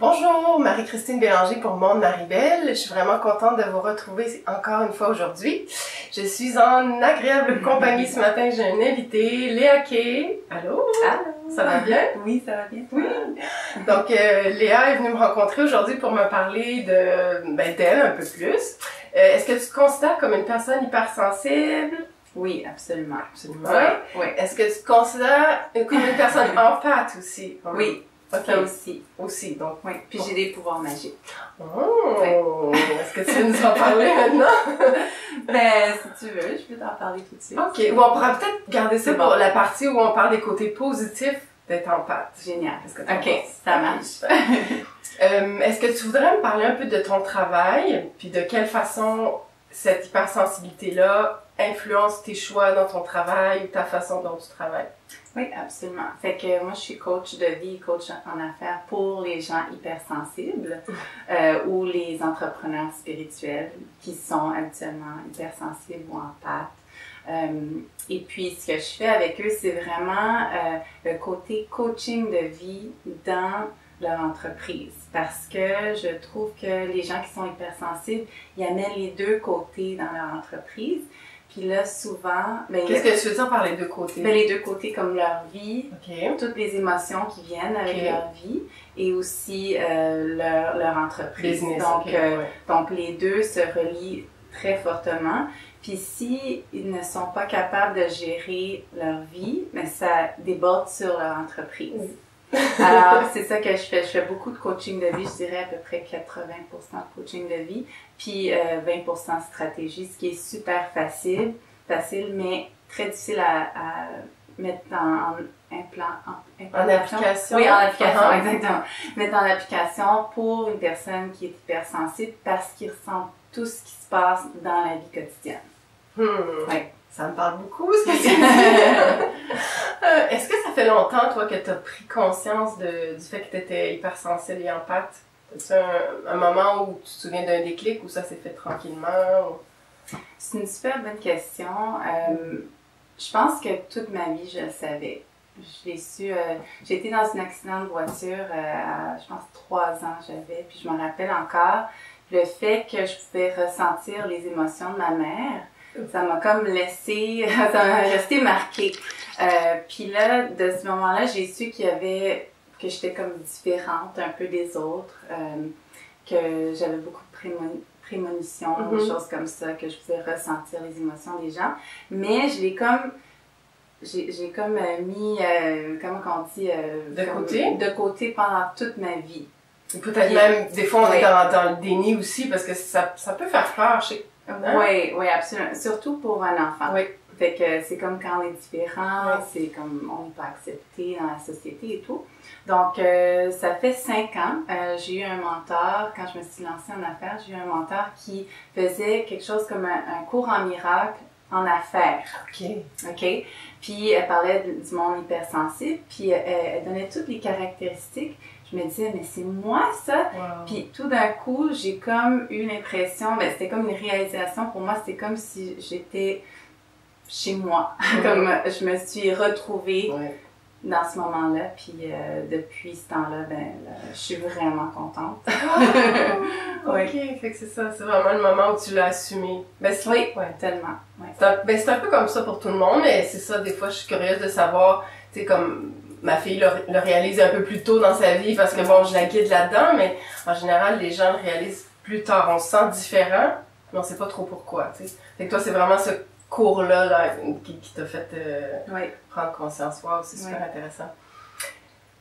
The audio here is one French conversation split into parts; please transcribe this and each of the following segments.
Bonjour, Marie-Christine Bélanger pour Monde Maribel. Je suis vraiment contente de vous retrouver encore une fois aujourd'hui. Je suis en agréable compagnie ce matin. J'ai un invité, Léa Kay. Allô? Allô? Ça va bien? Oui, ça va bien. Oui. Donc, euh, Léa est venue me rencontrer aujourd'hui pour me parler de, ben, d'elle un peu plus. Euh, est-ce que tu te considères comme une personne hypersensible? Oui, absolument. Absolument. Oui. Est-ce que tu te considères comme une personne empathe aussi? Oui, Ok. ça aussi. Aussi, donc. Oui. Puis j'ai des pouvoirs magiques. Oh! Est-ce que tu veux nous en parler maintenant? Ben, si tu veux, je peux t'en parler tout de suite. Ok, ou on pourra peut-être garder ça pour bon. la partie où on parle des côtés positifs d'être empathe. Génial. Est-ce que Ok, penses? ça marche. Euh, Est-ce que tu voudrais me parler un peu de ton travail, puis de quelle façon cette hypersensibilité-là influence tes choix dans ton travail ou ta façon dont tu travailles? Oui, absolument. Fait que moi, je suis coach de vie, coach en affaires pour les gens hypersensibles euh, ou les entrepreneurs spirituels qui sont habituellement hypersensibles ou empathes. Euh, et puis, ce que je fais avec eux, c'est vraiment euh, le côté coaching de vie dans leur entreprise. Parce que je trouve que les gens qui sont hypersensibles, ils amènent les deux côtés dans leur entreprise. Puis là, souvent, ben, Qu'est-ce que tu veux dire par les deux côtés? ben, les deux côtés comme leur vie, toutes les émotions qui viennent avec leur vie et aussi euh, leur, leur entreprise. Business, donc, euh, ouais. donc, les deux se relient très fortement. Puis si ils ne sont pas capables de gérer leur vie, mais ça déborde sur leur entreprise. Oui. Alors, c'est ça que je fais. Je fais beaucoup de coaching de vie, je dirais à peu près 80% de coaching de vie, puis euh, 20% stratégie, ce qui est super facile, facile, mais très difficile à, à mettre en, en, implant- en, En application? Oui, en application, Uh-huh. exactement. Mettre en application pour une personne qui est hypersensible parce qu'il ressent tout ce qui se passe dans la vie quotidienne. Hmm. Ouais. Ça me parle beaucoup, ce que tu dis. Euh, Est-ce que ça fait longtemps, toi, que tu as pris conscience de, du fait que tu étais hypersensible et empathe? As-tu un, un moment où tu te souviens d'un déclic où ça s'est fait tranquillement? ou- C'est une super bonne question. Euh, je pense que toute ma vie, je le savais. Je l'ai su. euh, j'ai été dans un accident de voiture à, je pense, trois ans j'avais, puis je me rappelle encore le fait que je pouvais ressentir les émotions de ma mère. Ça m'a comme laissé, ça m'a resté marqué. Euh, puis là, de ce moment-là, j'ai su qu'il y avait, que j'étais comme différente un peu des autres, euh, que j'avais beaucoup de prémon- prémonitions, Mhm. des choses comme ça, que je pouvais ressentir les émotions des gens. Mais je l'ai comme, j'ai comme euh, mis, euh, comment qu'on dit, De comme- côté? De côté pendant toute ma vie. Peut-être même, des fois, on est dans, dans le déni aussi parce que ça, ça peut faire peur. Je sais. Oui, oui, absolument. Surtout pour un enfant. Oui. Fait que c'est comme quand on est différent, Oui. c'est comme on n'est pas accepté dans la société et tout. Donc, euh, ça fait cinq ans. Euh, j'ai eu un mentor, quand je me suis lancée en affaires, j'ai eu un mentor qui faisait quelque chose comme un, un cours en miracle en affaires. OK. OK? Puis elle parlait du monde hypersensible, puis elle, elle donnait toutes les caractéristiques. Je me disais, mais c'est moi ça? Wow. Puis tout d'un coup, j'ai comme eu l'impression, ben, c'était comme une réalisation pour moi, c'était comme si j'étais chez moi. comme je me suis retrouvée Ouais. dans ce moment-là, puis euh, depuis ce temps-là, ben, là, je suis vraiment contente. ok, fait que c'est ça. C'est vraiment le moment où tu l'as assumé. Ben, c'est Oui, ouais. tellement. Ouais. C'est un, ben, c'est un peu comme ça pour tout le monde, mais c'est ça, des fois, je suis curieuse de savoir, tu sais, comme ma fille le, le réalise un peu plus tôt dans sa vie parce que bon, je la guide là-dedans, mais en général, les gens le réalisent plus tard. On se sent différent, mais on sait pas trop pourquoi, tu sais. Fait que toi, c'est vraiment ce cours-là là, qui, qui t'a fait euh, Oui. prendre conscience. Wow, c'est super Ouais. intéressant.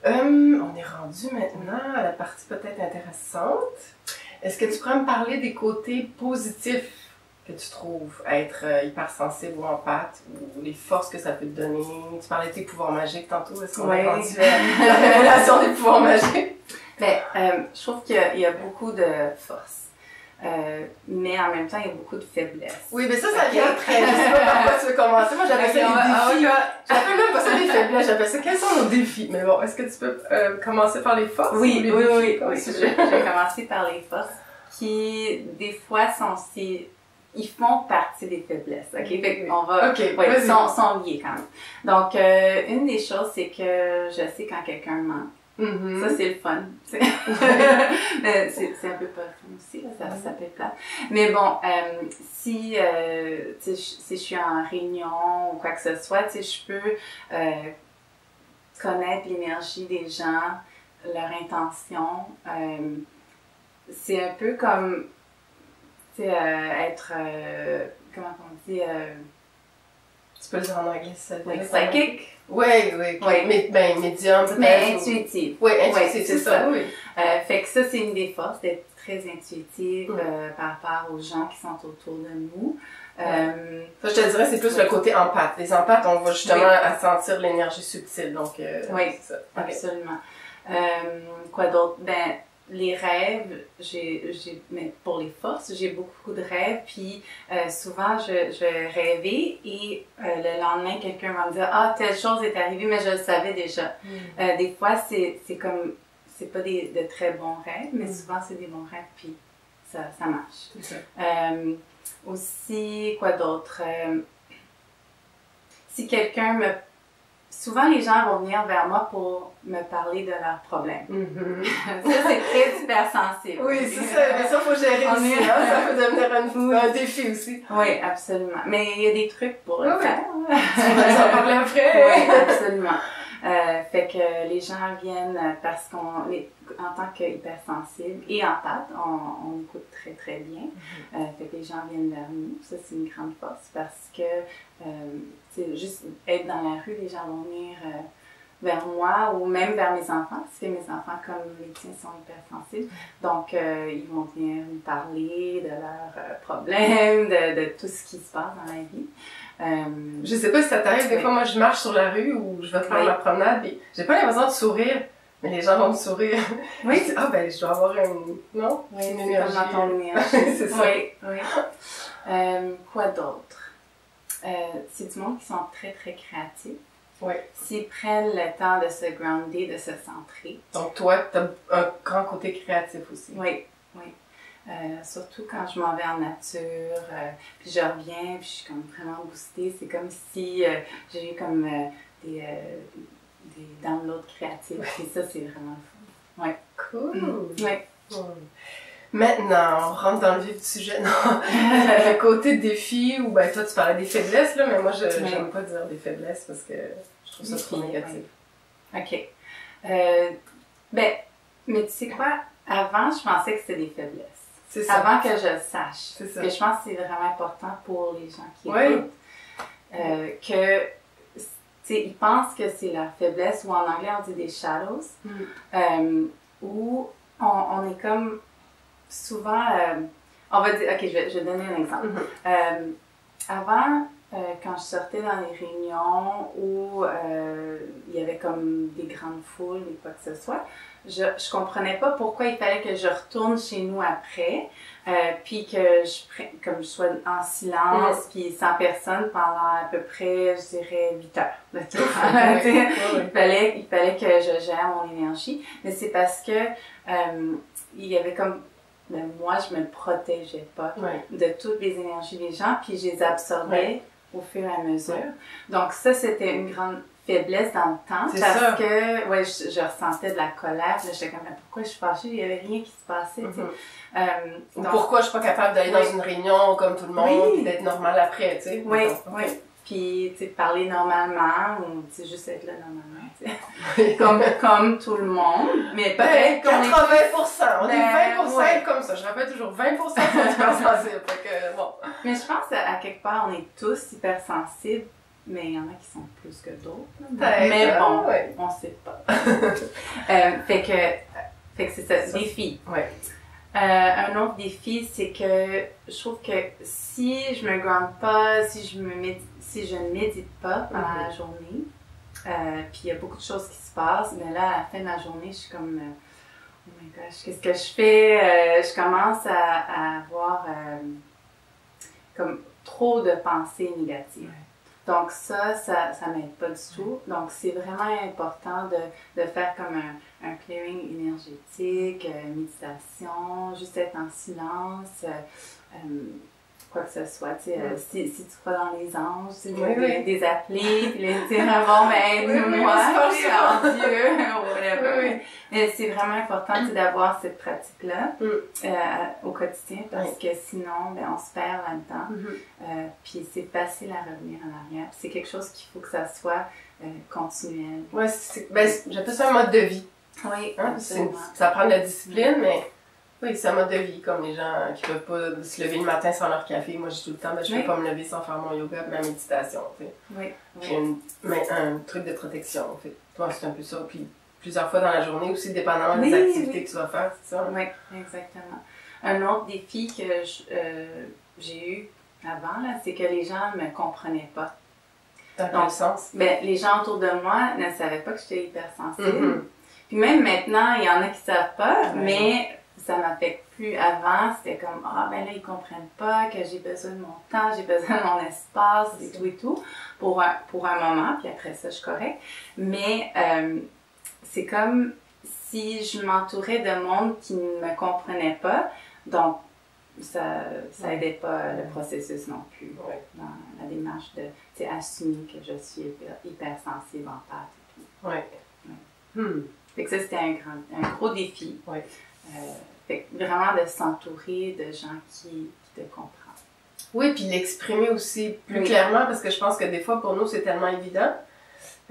Hum, on est rendu maintenant à la partie peut-être intéressante. Est-ce que tu pourrais me parler des côtés positifs que tu trouves être euh, hypersensible ou empathe ou les forces que ça peut te donner? Tu parlais de tes pouvoirs magiques tantôt. Est-ce qu'on est rendu à la révélation des pouvoirs magiques? Ben, euh, je trouve qu'il y a- y, a beaucoup de force. Euh, mais en même temps, il y a beaucoup de faiblesse. Oui, mais ça, ça vient après. Je sais pas par quoi tu veux commencer. Moi, j'appelle ça les ah, défis. ouais, J'appelle même pas ça des faiblesses, j'appelle ça quels sont nos défis? Mais bon, est-ce que tu peux euh, commencer par les forces Oui, ou les oui, défis? oui, je vais commencer par les forces qui, des fois, sont si, ils font partie des faiblesses. OK? Fait qu'on va, ouais, sont, sont liés quand même. Donc, euh, une des choses, c'est que je sais quand quelqu'un ment. Mhm. Ça, c'est le fun. C'est Mais c'est c'est un peu pas fun aussi, là, ça, ça peut être plate. Mais bon, euh, si, euh, si je suis en réunion ou quoi que ce soit, je peux connaître l'énergie des gens, leur intention. C'est un peu comme, sais, euh, être, euh, comment on dit, euh, Tu peux le dire en anglais ça like psychic, Oui, oui. Oui. Mais, ben, médium, mais intuitive. Oui, Ouais, intuitif, c'est ça. Oui. Fait que ça, c'est une des forces, d'être très intuitive Mm. euh, par rapport aux gens qui sont autour de nous. Ouais. Euh, Ça, je te dirais, c'est plus le côté empathe. Les empathes, on va justement Oui. à sentir l'énergie subtile. Donc, euh, Oui. c'est ça. Absolument. Quoi d'autre? Ben, les rêves, j'ai, j'ai, mais pour les forces, j'ai beaucoup de rêves, puis euh, souvent je, je vais rêver et euh, le lendemain, quelqu'un va me dire Ah, telle chose est arrivée, mais je le savais déjà. Mm. Euh, des fois, c'est, c'est comme, c'est pas des, de très bons rêves, mais Mm. souvent c'est des bons rêves, puis ça, ça marche. Aussi, quoi d'autre? Si quelqu'un me... Souvent, les gens vont venir vers moi pour me parler de leurs problèmes. Mhm. ça, c'est très hypersensible. Oui, c'est ça. Mais ça, faut gérer aussi. est- hein. Ça peut devenir un, un défi aussi. Oui, absolument. Mais il y a des trucs pour le Oui, oui. faire. Va s'en parler après. oui, absolument. Euh, fait que les gens viennent parce qu'on, en tant qu'hypersensible et empathe, on, on écoute très très bien. Euh, fait que les gens viennent vers nous. Ça, c'est une grande force parce que, euh, c'est juste être dans la rue, les gens vont venir euh, vers moi ou même vers mes enfants, parce que mes enfants, comme les tiens, sont hypersensibles. Donc, euh, ils vont venir me parler de leurs euh, problèmes, de, de tout ce qui se passe dans la vie. Euh, Je sais pas si ça t'arrive, des fois, moi, je marche sur la rue ou je vais faire ma promenade et j'ai pas l'impression de sourire, mais les gens vont me sourire. oui, Je dis, ah, ben, je dois avoir une, non? Oui, Une c'est énergie. comme dans ton énergie. c'est ça. Oui, oui. Euh, quoi d'autre? Euh, c'est du monde qui sont très, très créatifs. Oui. S'ils prennent le temps de se grounder, de se centrer. Donc, toi, t'as un grand côté créatif aussi. Oui, oui. Euh, surtout quand je m'en vais en nature, euh, puis je reviens, puis je suis comme vraiment boostée. C'est comme si euh, j'ai eu comme euh, des, des downloads créatifs. Et ça, c'est vraiment le fun. Cool. Maintenant, on rentre dans le vif du sujet. Non. le côté défi, ou ben toi tu parlais des faiblesses, là, mais moi je Oui. j'aime pas dire des faiblesses parce que je trouve ça trop négatif. OK. Ben, mais tu sais quoi? Avant, je pensais que c'était des faiblesses. Ça. Avant que je le sache. C'est ça. Que je pense que c'est vraiment important pour les gens qui Oui. écoutent. Euh, que, tu sais, ils pensent que c'est leur faiblesse, ou en anglais on dit des shadows, Mm. euh, où on, on est comme souvent, euh, on va dire, ok, je vais, je vais donner un exemple. Mhm. Euh, avant, euh, quand je sortais dans les réunions où euh, il y avait comme des grandes foules et quoi que ce soit, je, je comprenais pas pourquoi il fallait que je retourne chez nous après, euh, puis que je comme je sois en silence, puis sans personne pendant à peu près, je dirais, 8 heures de temps. Il fallait, il fallait que je gère mon énergie, mais c'est parce que euh, il y avait comme, ben, moi, je me protégeais pas Ouais. de toutes les énergies des gens, puis je les absorbais au fur et à mesure. Donc ça, c'était une grande faiblesse dans le temps, parce ça. que ouais, je, je ressentais de la colère, j'étais comme, pourquoi je suis fâchée? Il y avait rien qui se passait. Mhm. Euh, Ou donc- pourquoi je suis pas capable d'aller Oui. dans une réunion comme tout le monde Oui. d'être normal après, tu sais. Oui, oui. Puis, tu sais, parler normalement, ou, juste être là normalement. comme, comme tout le monde, mais Ben, peut-être qu'on est 80%. On Ben, est 20% ouais. comme ça. Je rappelle toujours 20% sont hypersensibles. Que, bon. Mais je pense qu'à quelque part, on est tous hypersensibles, mais il y en a qui sont plus que d'autres. Peut-être, Mais bon, ouais. on sait pas. Euh, fait que, fait que c'est ça, Ça, défi. Ouais. un autre défi, c'est que je trouve que si je me grande pas, si je me si je ne médite pas pendant la Mhm. journée, euh, puis il y a beaucoup de choses qui se passent, mais là, à la fin de la journée, je suis comme, euh, oh my gosh, qu'est-ce que je fais? Euh, je commence à, à avoir comme trop de pensées négatives. Donc ça, ça, ça m'aide pas du tout. Donc c'est vraiment important de, de faire comme un, un clearing énergétique, méditation, juste être en silence, quoi que ce soit. Tu sais, euh, si, si tu crois dans les anges, tu sais, Oui, des, oui. des puis les dire bon, ben Oui, oui, aide-moi, en Dieu, whatever. Oui, oui. Mais c'est vraiment important tu sais, d'avoir cette pratique-là Mm. euh, au quotidien parce que sinon, ben, on se perd là-dedans. Mhm. Euh, puis c'est facile à revenir en arrière. C'est quelque chose qu'il faut que ça soit continuel. C'est, ben, j'appelle ça un mode de vie. Oui, Hein? Absolument. ça prend de la discipline, mais oui, c'est un mode de vie, comme les gens qui peuvent pas se lever le matin sans leur café. Moi, j'ai tout le temps, ben, je peux Oui. pas me lever sans faire mon yoga ma méditation. tu sais. Oui, une- mais un truc de protection, en fait. C'est un peu ça. Puis plusieurs fois dans la journée aussi, dépendamment Oui, des activités que tu vas faire, c'est ça? Oui, exactement. Un autre défi que euh, j'ai eu avant, là, c'est que les gens ne me comprenaient pas. Dans quel sens? Ben, les gens autour de moi ne savaient pas que j'étais hypersensible. Mhm. Puis même maintenant, il y en a qui savent pas, mais ça m'affecte plus. Avant, c'était comme, ah ben là, ils comprennent pas que j'ai besoin de mon temps, j'ai besoin de mon espace et tout et tout, pour un, pour un moment, puis après ça, je suis correcte. Mais euh, c'est comme si je m'entourais de monde qui ne me comprenait pas, donc ça ça aidait pas le processus non plus Ouais. dans la démarche de assumer que je suis hyper, hypersensible en pâte et tout. Ouais. Ouais. Hmm. Fait que ça, c'était un, grand, un gros défi. Ouais. Euh, fait que vraiment de s'entourer de gens qui, qui te comprennent. Oui, puis l'exprimer aussi plus Oui. clairement, parce que je pense que des fois, pour nous, c'est tellement évident.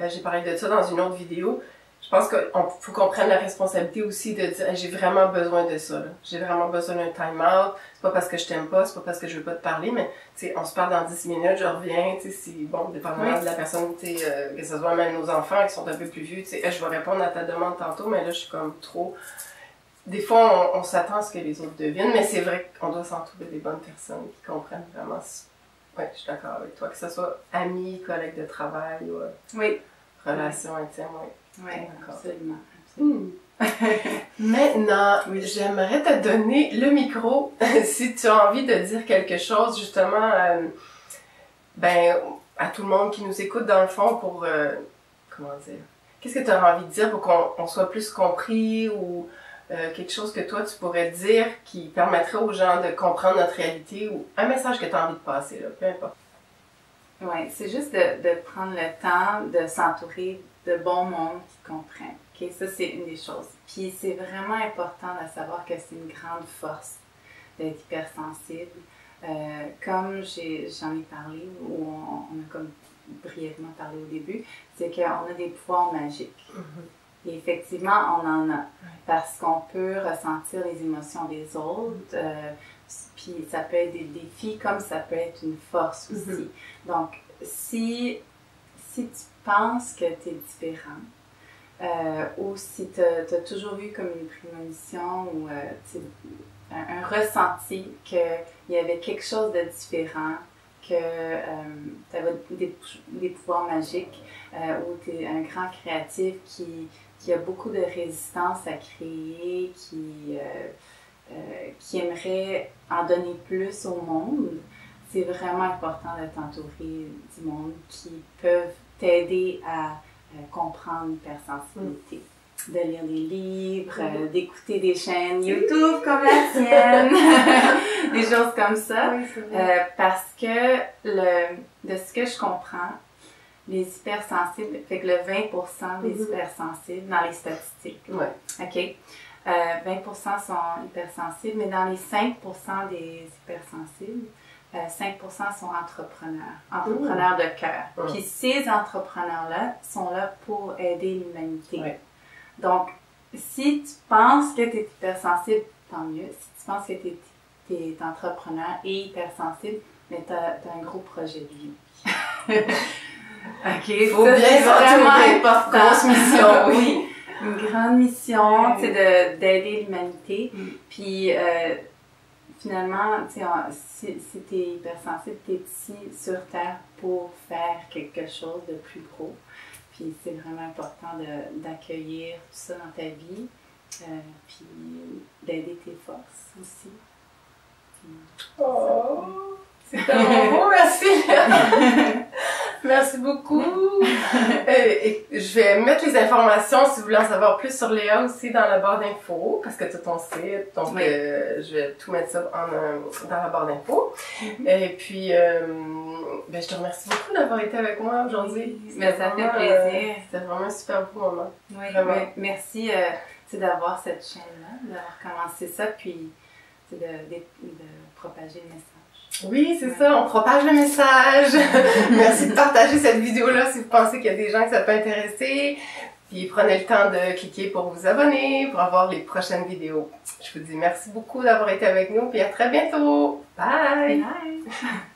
Euh, J'ai parlé de ça dans une autre vidéo. Je pense qu'il faut qu'on prenne la responsabilité aussi de dire j'ai vraiment besoin de ça. J'ai vraiment besoin d'un time-out. C'est pas parce que je t'aime pas, c'est pas parce que je veux pas te parler, mais on se parle dans 10 minutes, je reviens. Si, bon, dépendamment Oui. de la personne, euh, que ce soit même nos enfants qui sont un peu plus vieux, je vais répondre à ta demande tantôt, mais là, je suis comme trop. Des fois, on, on s'attend à ce que les autres deviennent, mais c'est vrai qu'on doit s'entourer des bonnes personnes qui comprennent vraiment. Oui, je suis d'accord avec toi. Que ce soit amis, collègues de travail ou euh, Oui, relations intimes, oui. oui, absolument. Maintenant, Oui. j'aimerais te donner le micro si tu as envie de dire quelque chose, justement, euh, ben, à tout le monde qui nous écoute, dans le fond, pour. euh, comment dire Qu'est-ce que tu as envie de dire pour qu'on on soit plus compris ou euh, quelque chose que toi, tu pourrais dire qui permettrait aux gens de comprendre notre réalité ou un message que tu as envie de passer, là, peu importe. Oui, c'est juste de, de prendre le temps de s'entourer de bons mondes qui comprennent. OK? Ça, c'est une des choses. Puis c'est vraiment important de savoir que c'est une grande force d'être hypersensible. Euh, comme j'en ai, parlé, ou on, on a comme brièvement parlé au début, c'est qu'on a des pouvoirs magiques. Et effectivement, on en a. Parce qu'on peut ressentir les émotions des autres. euh, puis ça peut être des défis comme ça peut être une force aussi. Mhm. Donc, si, si tu penses que tu es différent, euh, ou si tu as, toujours eu comme une prémonition ou euh, un, un ressenti qu'il y avait quelque chose de différent, que tu avais des, des pouvoirs magiques, euh, ou tu es un grand créatif qui, qui a beaucoup de résistance à créer, qui, euh, euh, qui aimerait en donner plus au monde, c'est vraiment important de t'entourer du monde qui peuvent t'aider à euh, comprendre l'hypersensibilité. De lire des livres, euh, d'écouter des chaînes YouTube comme la tienne, des choses comme ça. Oui. Euh, parce que le, de ce que je comprends, les hypersensibles, fait que le 20% des Mhm. hypersensibles dans les statistiques, Ouais. OK? Euh, 20% sont hypersensibles, mais dans les 5% des hypersensibles, euh, 5% sont entrepreneurs, entrepreneurs de cœur. Mhm. Puis ces entrepreneurs-là sont là pour aider l'humanité. Ouais. Donc, si tu penses que tu es hypersensible, tant mieux. Si tu penses que tu es, entrepreneur et hypersensible, mais tu as, un gros projet de vie. OK? Faut ça, bien c'est vraiment s'entourer. important. Grosse mission, oui. Une grande mission, tu sais, d'aider l'humanité. Mm. Puis euh, finalement, tu sais, si, si t'es hypersensible, t'es ici sur Terre pour faire quelque chose de plus gros. Puis c'est vraiment important de- d'accueillir tout ça dans ta vie, euh, puis d'aider tes forces aussi. Oh, c'est tellement beau, merci. merci beaucoup. Euh, et je vais mettre les informations si vous voulez en savoir plus sur Léa aussi dans la barre d'infos, parce que tu as ton site, donc Oui. euh, je vais tout mettre ça en, euh, dans la barre d'infos. Mhm. Et puis, euh, ben, je te remercie beaucoup d'avoir été avec moi aujourd'hui. Oui, ça fait plaisir. euh, C'était vraiment un super beau moment. Oui, merci d'avoir cette chaîne-là, d'avoir commencé ça, puis de, de, de propager le message. Oui, c'est ça, on propage le message. Merci de partager cette vidéo-là si vous pensez qu'il y a des gens que ça peut intéresser. Puis prenez le temps de cliquer pour vous abonner, pour avoir les prochaines vidéos. Je vous dis merci beaucoup d'avoir été avec nous, puis à très bientôt. Bye! Bye!